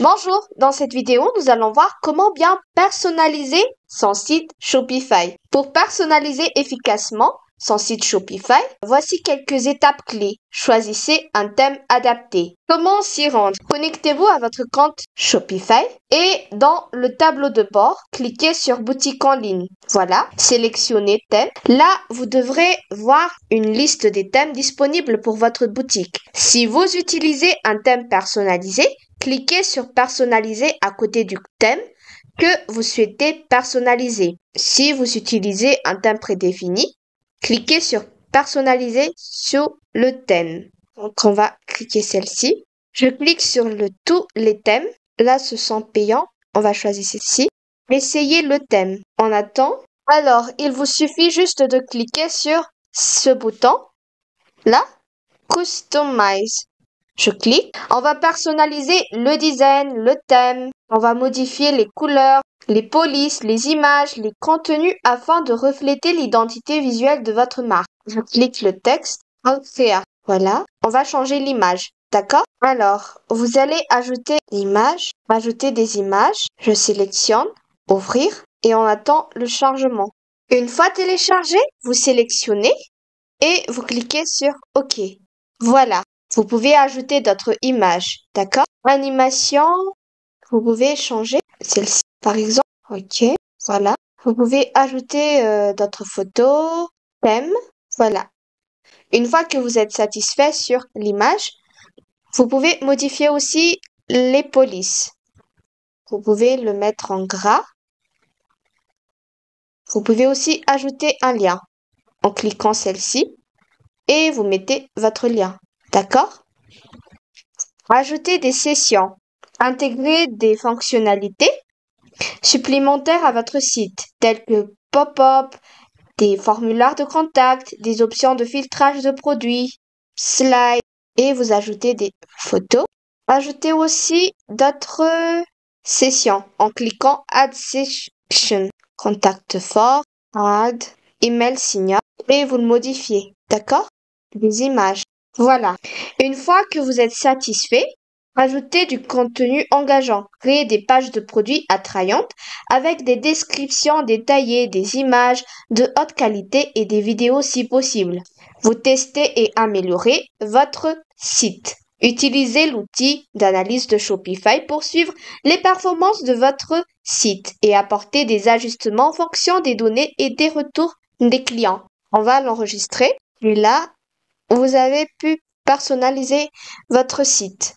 Bonjour, dans cette vidéo, nous allons voir comment bien personnaliser son site Shopify. Pour personnaliser efficacement son site Shopify, voici quelques étapes clés. Choisissez un thème adapté. Comment s'y rendre? Connectez-vous à votre compte Shopify et dans le tableau de bord, cliquez sur boutique en ligne. Voilà, sélectionnez thème. Là, vous devrez voir une liste des thèmes disponibles pour votre boutique. Si vous utilisez un thème personnalisé, Cliquez sur Personnaliser à côté du thème que vous souhaitez personnaliser. Si vous utilisez un thème prédéfini, cliquez sur Personnaliser sur le thème. Donc on va cliquer celle-ci. Je clique sur le tous les thèmes. Là, ce sont payants. On va choisir celle-ci. Essayez le thème. On attend. Alors, il vous suffit juste de cliquer sur ce bouton. Là, Customize. Je clique. On va personnaliser le design, le thème. On va modifier les couleurs, les polices, les images, les contenus afin de refléter l'identité visuelle de votre marque. Je clique le texte. Créa. Voilà. On va changer l'image. D'accord? Alors, vous allez ajouter l'image, ajouter des images. Je sélectionne, ouvrir et on attend le chargement. Une fois téléchargé, vous sélectionnez et vous cliquez sur OK. Voilà. Vous pouvez ajouter d'autres images, d'accord? Animation, vous pouvez changer celle-ci, par exemple. Ok, voilà. Vous pouvez ajouter euh, d'autres photos, thèmes, voilà. Une fois que vous êtes satisfait sur l'image, vous pouvez modifier aussi les polices. Vous pouvez le mettre en gras. Vous pouvez aussi ajouter un lien en cliquant celle-ci et vous mettez votre lien. D'accord? Ajouter des sessions. Intégrer des fonctionnalités supplémentaires à votre site, telles que pop-up, des formulaires de contact, des options de filtrage de produits, slides, et vous ajoutez des photos. Ajoutez aussi d'autres sessions en cliquant Add Session, contact fort, Add, email signal, et vous le modifiez. D'accord? Des images. Voilà. Une fois que vous êtes satisfait, ajoutez du contenu engageant. Créez des pages de produits attrayantes avec des descriptions détaillées, des images de haute qualité et des vidéos si possible. Vous testez et améliorez votre site. Utilisez l'outil d'analyse de Shopify pour suivre les performances de votre site et apporter des ajustements en fonction des données et des retours des clients. On va l'enregistrer. Et là, vous avez pu personnaliser votre site.